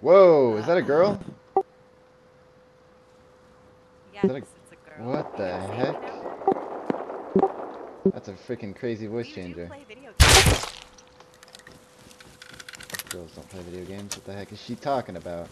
Whoa, is that a girl? Yes, a- it's a girl. What the heck? That's a freaking crazy voice You changer. Girls don't play video games. What the heck is she talking about?